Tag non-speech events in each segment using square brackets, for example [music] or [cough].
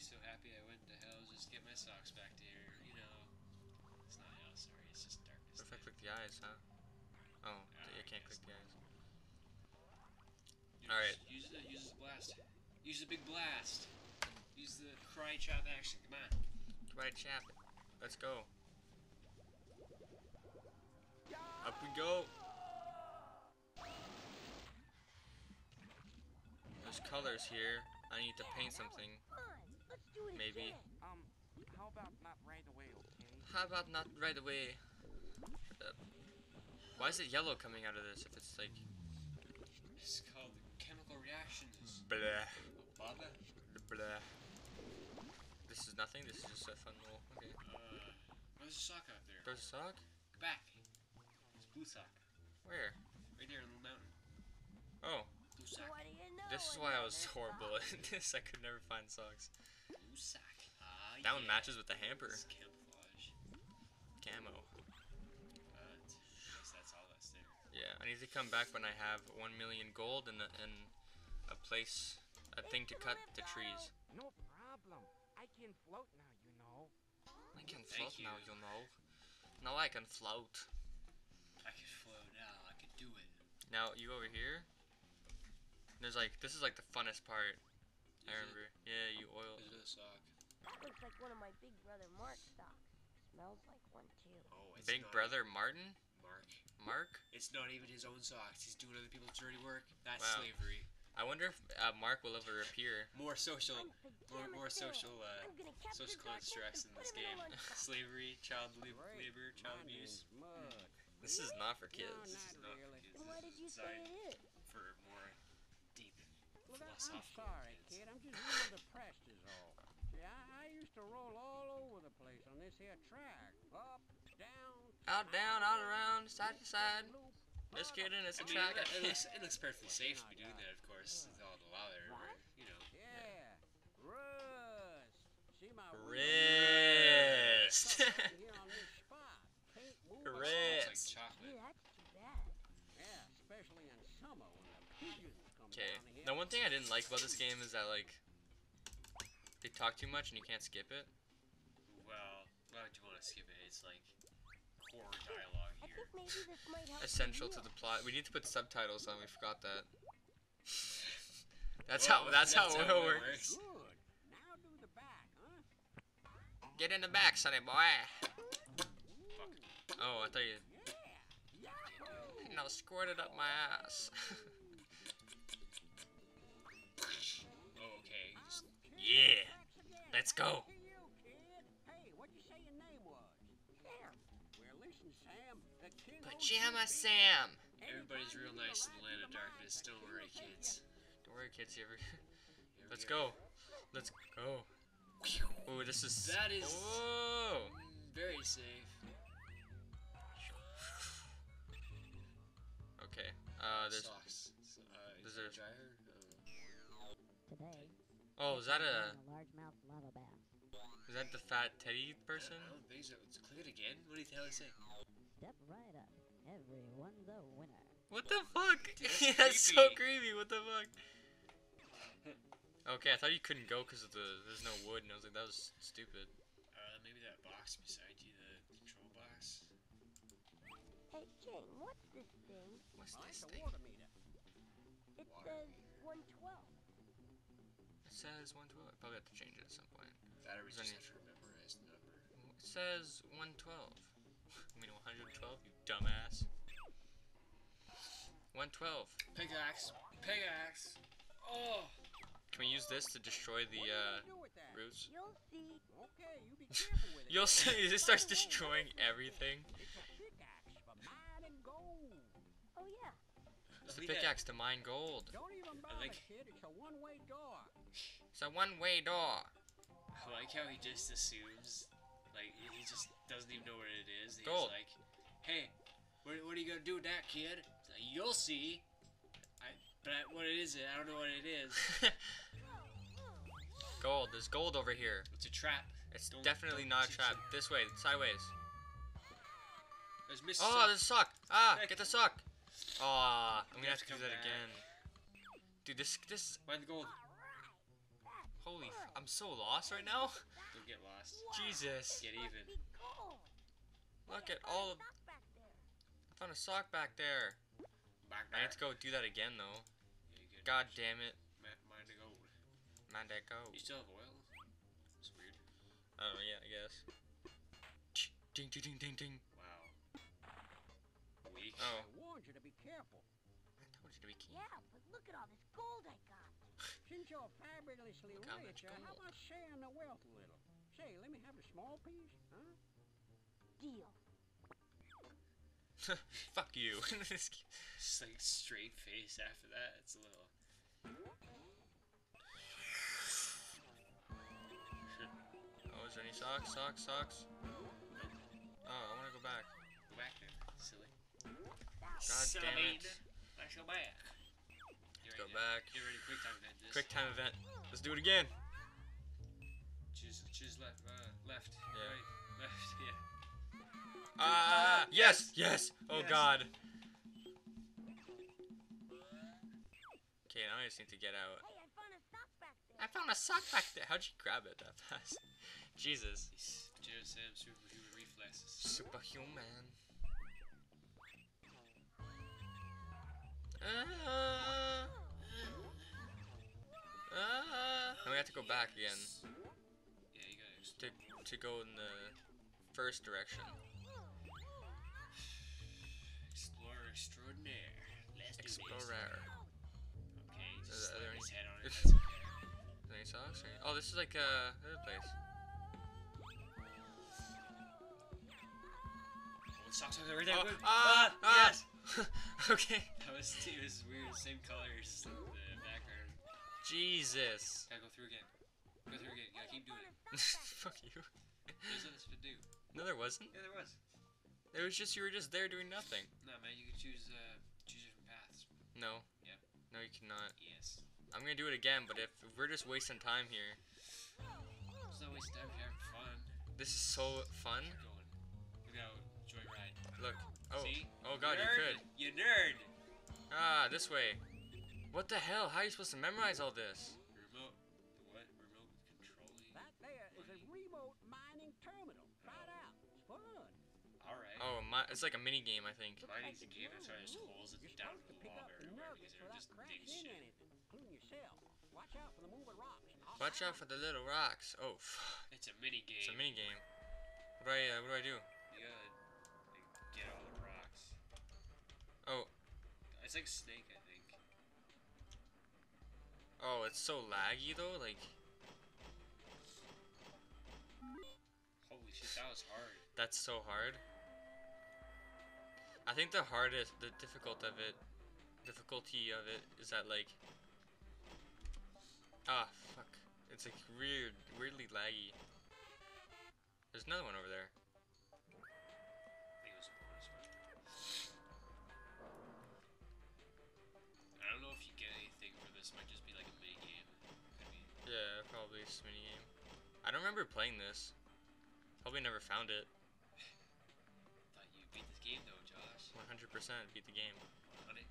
so happy I went to hell just to get my socks back to here. You know, it's not hell. Sorry, it's just darkness. What if I click the eyes, huh? Oh, Ah, you can't click the eyes. Dude, Alright. Use the use the blast. Use the big blast. Use the cry chop action. Come on. Right, chap. Let's go. Up we go. There's colors here. I need to paint something. Let's do it Maybe. Um, how about not right away, okay? How about not right away? Uh, why is it yellow coming out of this if it's like It's called chemical reactions. blah Baba. blah? This is nothing. This is just a fun little. Okay. Uh, there's a sock out there. There's a sock. Go back. It's blue sock. Where? Right there on the mountain. Oh, Blue sock. What do you know? this is why I was horrible at [laughs] this. I could never find socks. Blue sock. Ah, That one yeah. matches with the hamper. It's camouflage. Camo. But I guess that's all that's there. Yeah, I need to come back when I have one million gold and a, and a place, a thing to cut the trees. No problem. I can float now, you know. I can Thank float now, you. you know. Now I can float. I can float now. I can do it. Now you over here. There's like this is like the funnest part. I Is it? remember. Yeah, you oil. Is it a sock? That looks like one of my big brother Mark's socks. Smells like one too. Oh, it's Big not brother Martin, Mark. Mark. It's not even his own socks. He's doing other people's dirty work. That's Wow. slavery. I wonder if uh, Mark will ever appear. More social, more, more social, uh, I'm gonna capture social darkness constructs in this him in a game. [laughs] Slavery, child lab- Great. labor, child My abuse. name's This is not for kids. No, This is not not for really. kids. Then why did you say designed it is? For more deep Look, I- I'm sorry, kids. kid. I'm just a little depressed is all. See, I, I used to roll all over the place on this here track. Up, down, Out, down, out, around, side to side. loop. Just kidding, it's I a mean, track. it, it looks, it looks perfectly safe to be doing that, of course. It's all the law there, What? right? You know. Yeah, rust. See my Wrist. Here on this spot. Paint moves. Looks Correct. like chocolate. Yeah, that's too bad. Yeah, especially in summer when the pigeons come Okay. Now, one thing I didn't like about this game is that like they talk too much and you can't skip it. Well, why would you want to skip it? It's like core dialogue I here. think maybe this might help. Essential to the plot. We need to put subtitles on. We forgot that. [laughs] That's Well, how. That's, how how it works. Good. Now do the back, huh? Get in the back, sonny boy. Fuck. Oh, I thought you. Yeah. Yahoo! No, squirt it up my ass. [laughs] owns Pajama you, Sam. baby. everybody's real nice in the land of darkness. Don't king worry, will take kids. Don't worry, kids. You ever? [laughs] Let's go. Let's go. Oh, this is. That is- Whoa. Very safe. Okay. Uh, there's. Socks. Uh, There's is a- there a dryer? Oh. today. Oh, is that a? Was that the fat teddy person? I don't think so. It's cleared again. What did the hell is say? Step right up. Everyone's a winner. What the fuck? That's, yeah, [laughs] that's so creepy. What the fuck? [laughs] okay, I thought you couldn't go because of the there's no wood, and I was like, that was stupid. Uh, maybe that box beside you, the control box. Hey, King, what's this thing? What's this thing? It says 120. It says 112. I probably have to change it at some point. Battery Is there just any- have to memorize the number. It says 112. I [laughs] mean 112, you dumbass. 112. Pickaxe. Pickaxe. Oh. Can we use this to destroy the what are you uh, gonna do with that? roots? You'll see. Okay, you be careful with it. [laughs] You'll see. It starts destroying everything. The Look at that. pickaxe to mine gold. Don't even bother, like- kid. It's a one-way door. It's a one-way door. I like how he just assumes, like he he just doesn't even know what it is. He's Gold. like, "Hey, what, what are you gonna do with that, kid?" He's like, You'll see. I, but I, what it is, I don't know what it is. [laughs] gold. There's gold over here. It's a trap. It's Don't- definitely don't not a trap. it. This way, sideways. There's Mr. Oh, Sock. there's a sock. Ah, get the sock. Aw, I'm gonna have have to do that back. again. Dude, this this Find the gold. holy I'm so lost right now. Don't get lost. Jesus. Get even. Look at all of. I found a sock back there. Back I need to go do that again though. Yeah. God damn it. Mine to gold. Man, that go. You still have oil? It's weird. Oh yeah, I guess. Ding ding ding ding ding. Wow. Weak. Oh, I warned you to be careful. I told you to be king. Yeah, but look at all this gold I got. Since you're fabulously Look how rich, much uh, how about sharing the wealth a little? Say, let me have a small piece, huh? Deal. [laughs] Fuck you. [laughs] Just like straight face after that. It's a little. [laughs] oh, is there any socks? Socks? Socks? Oh, I want to go back. Go back then. Silly. God damn it. Let's go back. Get Go ready, back. Get ready. Quick time event. This. Quick time event. Let's do it again. Choose. Choose left. Uh, left. Yeah. Right. Left. [laughs] Yeah. Ah! yes! Yes! Oh Yes. god. Okay, now I just need to get out. Hey, I found a sock back there. I found a sock back there. How'd you grab it that fast? [laughs] Jesus. These Jared Sam superhuman reflexes. Superhuman. Ah. Ah. And we have to go back again Yeah, you gotta to to go in the first direction. Explorer extraordinaire. Let's. Explorer. Okay, just there any- his head on it. That's [laughs] okay. Any socks? Or- Oh, this is like uh, another place. Oh, socks are right there. Oh, quick. ah, ah. yes. [laughs] okay. Was it was weird. Same colors. The background. Jesus. Gotta go through again. Go through again. Gotta keep doing it. [laughs] Fuck you. There's nothing to do. No, there wasn't. Yeah, there was. It was just you were just there doing nothing. No, man, you can choose uh choose different paths. No. Yep. No, you cannot. Yes. I'm gonna do it again, but if, if we're just wasting time here, It's not wasting time you're having fun. this is so fun. Keep going. Look out, joyride. Look. Oh. See? Oh god, you nerd. could. You nerd. Ah, this way. What the hell? How are you supposed to memorize all this? Remote. What? Remote controlling. That there is a remote mining terminal. Try it out. It's fun. All right. Oh, my, it's like a mini game, I think. Mining's a game. That's why there's holes at the down supposed to the pick wall up the because they're just big shit. including yourself. Watch out for the moving rocks. Watch out for the little rocks. Oh, f- [sighs] It's a mini game. it's a mini game. What do I? Uh, what do I do? You gotta like, get all the rocks. Oh, It's like Snake, I think. oh, it's so laggy though. Like Holy shit, that was hard. that's so hard. I think the hardest, the difficult of it, difficulty of it is that like, ah, fuck, it's like weird, weirdly laggy. There's another one over there. I don't know if you get anything for this. Might just be like a mini game. Could. Yeah, probably just a mini game. I don't remember playing this. Probably never found it. [laughs] Thought you beat this game though, Josh. 100% beat the game. Honey.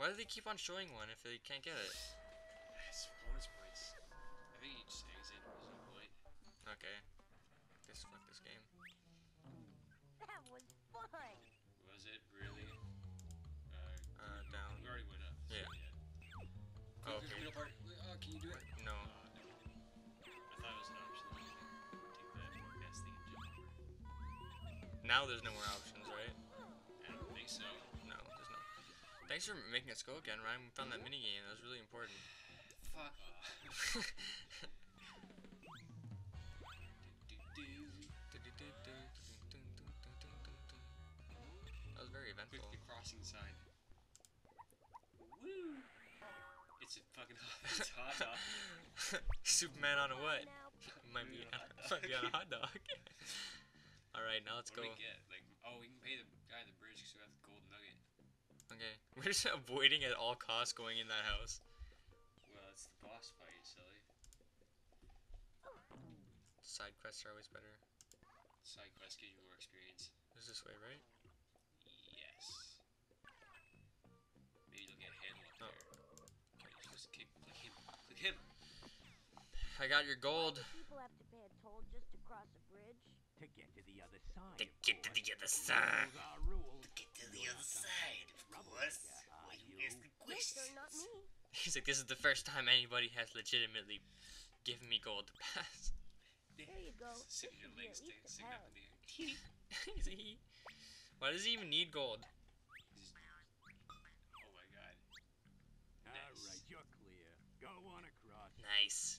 Why do they keep on showing one if they can't get it? [sighs] It's bonus points. I think you just exit. There's no point. Okay. This fuck this game. That was fun. Can you do it? No. No. I thought it was an option. that you could Take that gas thing and jump over. Now there's no more options, right? I don't think so. No, there's no. Thanks for making us go again, Ryan. We found that mm-hmm. mini game. That was really important. Fuck off. [laughs] [laughs] That was very eventful. the crossing sign. Woo! It's a fucking it's hot dog. [laughs] Superman on a what? [laughs] Might be, Hot [laughs] might be on a hot dog. Alright, now let's what go. do we get? Like, oh, we can pay the guy at the bridge because we have the gold nugget. Okay. We're just avoiding at all costs going in that house. Well, it's the boss fight, silly. Side quests are always better. Side quests give you more experience. It's this way, right? I got your gold. People have to pay a toll just to cross a bridge. To get to the other side. To get to the other side. To get to the other side, of course. Why you asking questions? He's like, this is the first time anybody has legitimately given me gold to pass. There you go. Sitting your legs dancing up in the air. Why does he even need gold? Nice.